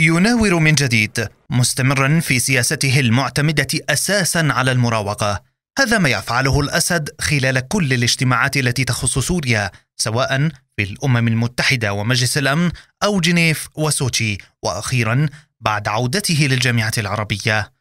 يناور من جديد مستمرا في سياسته المعتمدة أساسا على المراوغة. هذا ما يفعله الأسد خلال كل الاجتماعات التي تخص سوريا سواء في الأمم المتحدة ومجلس الأمن أو جنيف وسوتشي وأخيرا بعد عودته للجامعة العربية.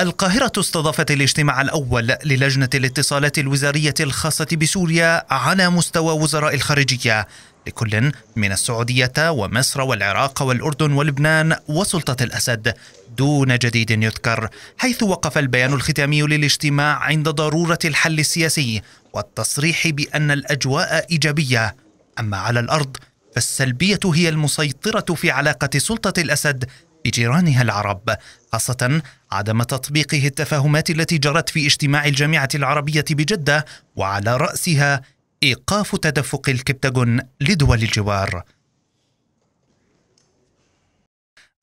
القاهرة استضافت الاجتماع الأول للجنة الاتصالات الوزارية الخاصة بسوريا على مستوى وزراء الخارجية لكل من السعودية ومصر والعراق والأردن ولبنان وسلطة الأسد دون جديد يذكر حيث وقف البيان الختامي للاجتماع عند ضرورة الحل السياسي والتصريح بأن الأجواء إيجابية. أما على الأرض فالسلبية هي المسيطرة في علاقة سلطة الأسد بجيرانها العرب خاصة عدم تطبيقه التفاهمات التي جرت في اجتماع الجامعة العربية بجدة وعلى رأسها إيقاف تدفق الكبتاغون لدول الجوار.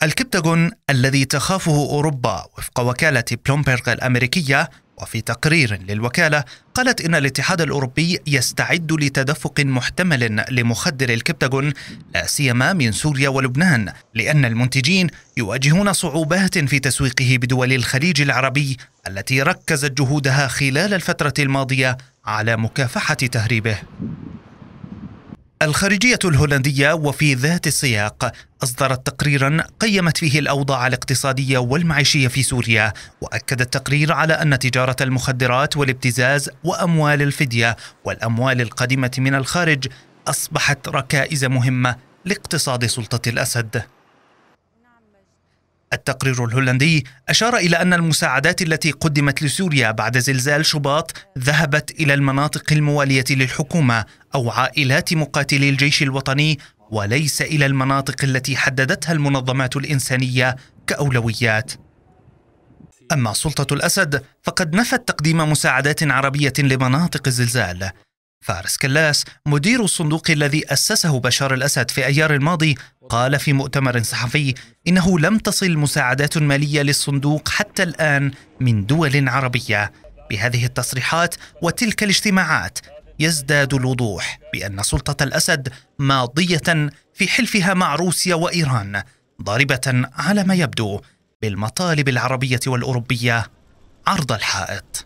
الكبتاغون الذي تخافه أوروبا وفق وكالة بلومبرغ الأمريكية وفي تقرير للوكالة قالت إن الاتحاد الأوروبي يستعد لتدفق محتمل لمخدر الكبتاغون لا سيما من سوريا ولبنان لأن المنتجين يواجهون صعوبات في تسويقه بدول الخليج العربي التي ركزت جهودها خلال الفترة الماضية على مكافحة تهريبه. الخارجية الهولندية وفي ذات السياق أصدرت تقريرا قيمت فيه الأوضاع الاقتصادية والمعيشية في سوريا وأكد التقرير على أن تجارة المخدرات والابتزاز وأموال الفدية والأموال القادمة من الخارج أصبحت ركائز مهمة لاقتصاد سلطة الأسد. التقرير الهولندي أشار إلى أن المساعدات التي قدمت لسوريا بعد زلزال شباط ذهبت إلى المناطق الموالية للحكومة أو عائلات مقاتلي الجيش الوطني وليس إلى المناطق التي حددتها المنظمات الإنسانية كأولويات. أما سلطة الأسد فقد نفت تقديم مساعدات عربية لمناطق الزلزال فارس كلاس مدير الصندوق الذي أسسه بشار الأسد في أيار الماضي قال في مؤتمر صحفي إنه لم تصل مساعدات مالية للصندوق حتى الآن من دول عربية. بهذه التصريحات وتلك الاجتماعات يزداد الوضوح بأن سلطة الأسد ماضية في حلفها مع روسيا وإيران ضاربة على ما يبدو بالمطالب العربية والأوروبية عرض الحائط.